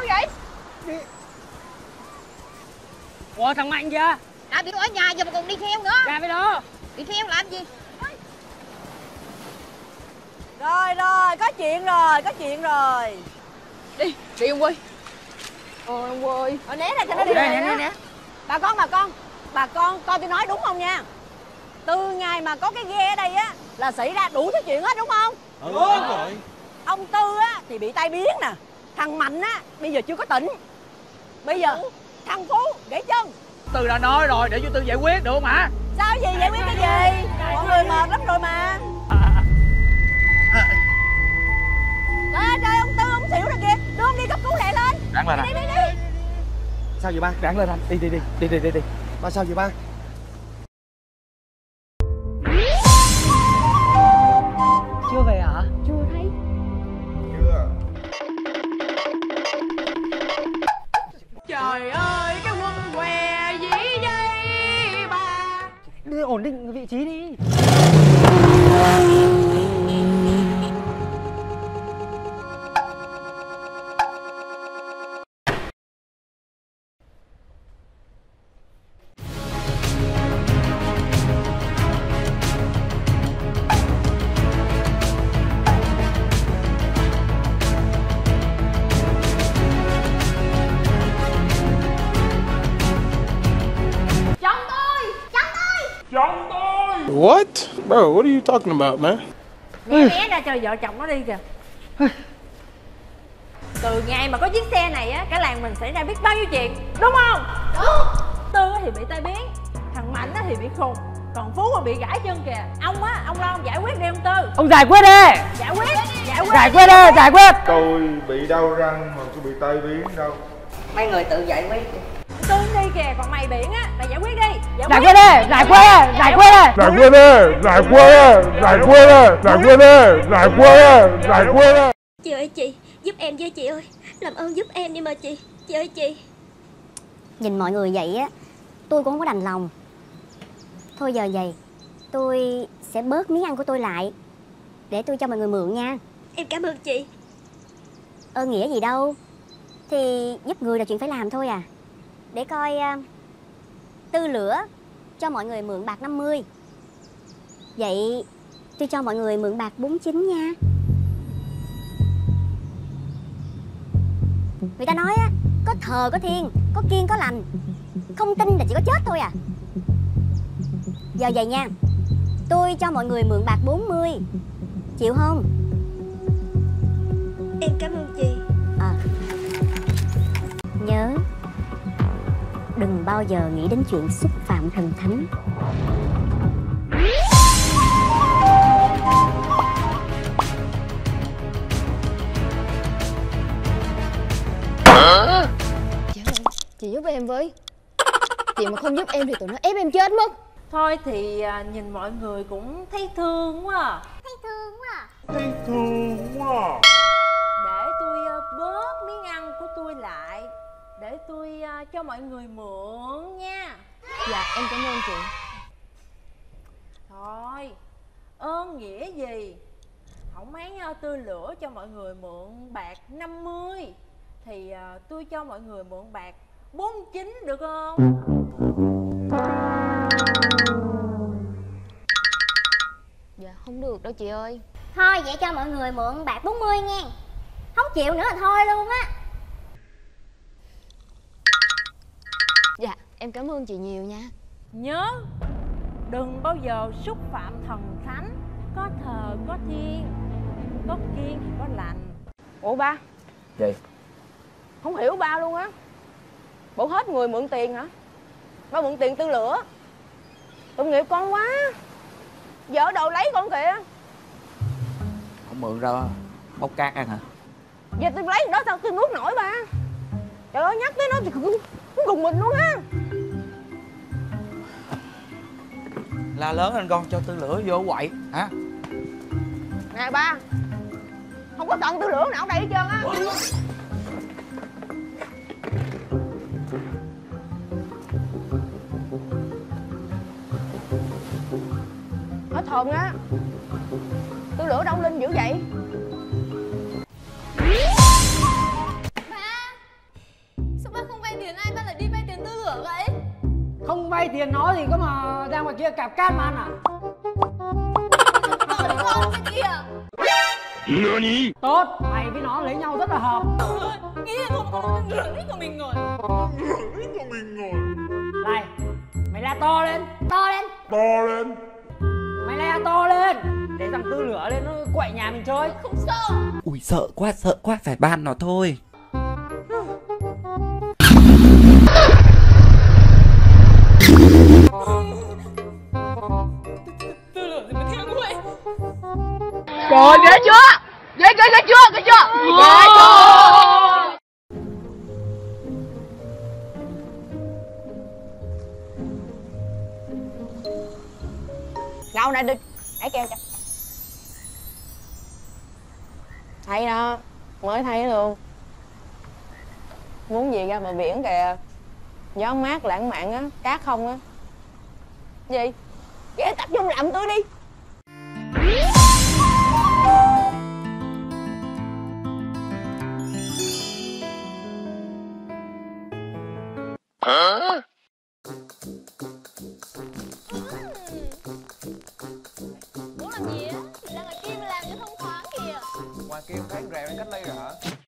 đâu vậy? Ủa thằng mạnh kìa. Đã biểu ở nhà giờ mà còn đi theo nữa. Ra với đó đi theo làm gì? Rồi rồi, có chuyện rồi, có chuyện rồi. Đi đi ông quy ôi ông quy Rồi né ra cho nó đi. Nè, nè, nè. Bà con, bà con Bà con, coi tôi nói đúng không nha? Từ ngày mà có cái ghe ở đây á Là xảy ra đủ thứ chuyện hết đúng không? Ừ, đúng rồi. Ông Tư á thì bị tai biến nè Thằng Mạnh á bây giờ chưa có tỉnh. Bây giờ thằng Phú gãy chân. Từ đã nói rồi để cho tư giải quyết được không hả? Sao gì giải quyết cái gì? Mọi người mệt lắm rồi mà. Trời ơi trời ông Tư ông xỉu rồi kìa. Đưa ông đi cấp cứu lẹ lên. Đáng lên à? Đi đi đi. Sao vậy ba? Ráng lên anh. Đi đi đi. Đi đi đi đi. Ba sao vậy ba ổn định vị trí đi. What? Bro, what are you talking about, man? Né né ra cho vợ chồng nó đi kìa. Từ ngày mà có chiếc xe này á Cả làng mình xảy ra biết bao nhiêu chuyện Đúng không? Đúng. Tư thì bị tai biến Thằng Mạnh á thì bị khùng Còn Phú mà bị gãy chân kìa. Ông á, ông lo ông giải quyết đi ông Tư. Ông giải quyết đi. Giải quyết, giải quyết. Giải quyết đi giải quyết. Tôi bị đau răng mà tôi bị tai biến đâu. Mấy người tự giải quyết Tư đi kìa, còn mày biển á Mày giải quyết đi Giải, quyết đi giải quyết đi giải quyết đi Giải quyết đi! Giải quyết đi! Giải quyết đi! Giải quyết đi! Giải quyết đi! Giải quyết đi! Chị ơi chị, giúp em với chị ơi Làm ơn giúp em đi mà chị Chị ơi chị Nhìn mọi người vậy á Tôi cũng không có đành lòng Thôi giờ vậy Tôi sẽ bớt miếng ăn của tôi lại Để tôi cho mọi người mượn nha Em cảm ơn chị Ơn nghĩa gì đâu Thì giúp người là chuyện phải làm thôi à Để coi à, Tư lửa Cho mọi người mượn bạc 50 Vậy tôi cho mọi người mượn bạc 49 nha. Người ta nói á, Có thờ, có thiên Có kiên, có lành. Không tin là chỉ có chết thôi à. Giờ vậy nha, Tôi cho mọi người mượn bạc 40 Chịu không? Em cảm ơn chị. Đừng bao giờ nghĩ đến chuyện xúc phạm thần thánh chị giúp em với chị mà không giúp em thì tụi nó ép em chết mất Thôi thì à, nhìn mọi người cũng thấy thương quá à. Thấy thương quá à. Thấy thương quá Để tôi à, cho mọi người mượn nha. Dạ em cảm ơn chị. Thôi ơn nghĩa gì? Không mấy à, tôi lửa cho mọi người mượn bạc 50 Thì à, tôi cho mọi người mượn bạc 49 được không? dạ không được đâu chị ơi. Thôi vậy cho mọi người mượn bạc 40 nha. Không chịu nữa là thôi luôn á dạ em cảm ơn chị nhiều nha. Nhớ Đừng bao giờ xúc phạm thần thánh. Có thờ có thiên Có kiên thì có lành. Ủa ba? Gì? không hiểu ba luôn á. Bộ hết người mượn tiền hả? Ba mượn tiền tư lửa. Tội nghiệp con quá. Vợ đầu lấy con kìa. Không mượn ra bốc cát ăn hả? giờ tôi lấy đó sao tôi nuốt nổi ba? Trời ơi nhắc tới nó thì gùng mình luôn á. La lớn lên con cho tư lửa vô quậy hả? nè ba không có cần tư lửa nào ở đây hết trơn á. Hết hồn á. Tư lửa đâu linh dữ vậy Không vay tiền nó thì có mà ra ngoài kia cạp cát mà ăn à? Con cái kia. Tốt, mày với nó lấy nhau rất là hợp. Nghĩ là không có rưỡi của mình rồi. Này, mày la to lên, to lên. To lên. Mày la to lên. Để thằng tư lửa lên nó quậy nhà mình chơi. Không sợ. Ui sợ quá sợ quá phải ban nó thôi Trời ghê chưa? Ghê ghê ghê chưa? Ghê chưa? Ghê chưa? Ngâu này đi Hãy keo cho. Thấy đó Mới thấy luôn. Muốn gì ra bờ biển kìa. Gió mát lãng mạn á Cát không á. Gì? Ghé tập trung làm tôi đi Huh? Ủa, làm gì á? Là ngoài kia làm cho thông thoáng kìa Ngoài kia em thấy rèo đang cách ly rồi hả?